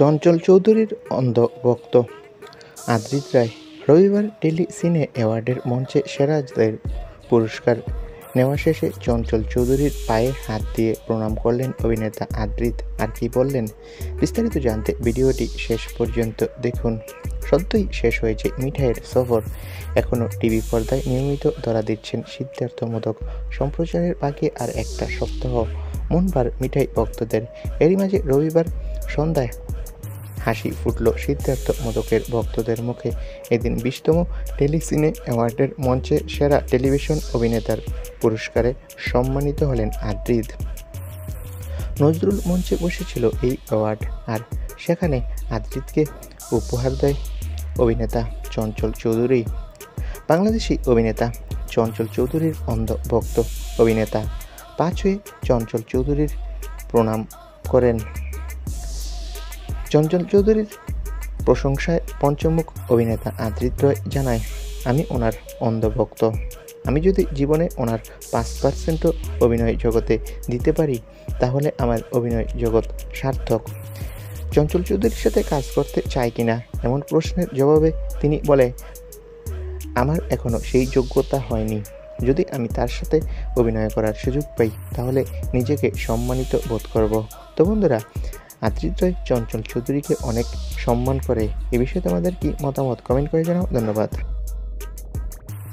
চঞ্চল চৌধুরীর অন্ধভক্ত। আদ্রিত রায়, রবিবার টেলি সিনে অ্যাওয়ার্ডের মঞ্চে সেরাদের পুরস্কার। নেওয়া শেষে চঞ্চল চৌধুরীর পায়ে হাত দিয়ে প্রণাম করলেন অভিনেতা আদ্রিত। আর কি বললেন? বিস্তারিত জানতে ভিডিওটি শেষ পর্যন্ত দেখুন। সদ্যই শেষ হয়েছে মিঠাইয়ের সফর। এখনও টিভি পর্দায় নিয়মিত ধরা দিচ্ছেন সিদ্ধার্থ মোদক। সম্প্রচারের বাকি আর একটা সপ্তাহ মনবার মিঠাই ভক্তদের। এরই মাঝে রবিবার সন্ধ্যায় হাসি ফুটল সিদ্ধার্থ মোদকের ভক্তদের মুখে। এদিন বিশতম টেলিসিনে অ্যাওয়ার্ডের মঞ্চে সেরা টেলিভিশন অভিনেতার পুরস্কারে সম্মানিত হলেন আদ্রিদ। নজরুল মঞ্চে বসেছিল এই অ্যাওয়ার্ড, আর সেখানে আদ্রিদকে উপহার দেয় অভিনেতা চঞ্চল চৌধুরী। বাংলাদেশি অভিনেতা চঞ্চল চৌধুরীর অন্ধ ভক্ত অভিনেতা পাঁচই চঞ্চল চৌধুরীর প্রণাম করেন। চঞ্চল চৌধুরীর প্রশংসায় পঞ্চমুখ অভিনেতা আদ্রিত রয় জানায়, আমি ওনার অন্ধভক্ত। আমি যদি জীবনে ওনার পাঁচ পার্সেন্টও অভিনয় জগতে দিতে পারি, তাহলে আমার অভিনয় জগৎ সার্থক। চঞ্চল চৌধুরীর সাথে কাজ করতে চাই কিনা এমন প্রশ্নের জবাবে তিনি বলে, আমার এখনও সেই যোগ্যতা হয়নি। যদি আমি তার সাথে অভিনয় করার সুযোগ পাই, তাহলে নিজেকে সম্মানিত বোধ করব। তো বন্ধুরা আদ্রিদ্রয় চঞ্চল চৌধুরীকে অনেক সম্মান করে। এ বিষয়ে তোমাদের কি মতামত? কমেন্ট করে জানাও। ধন্যবাদ।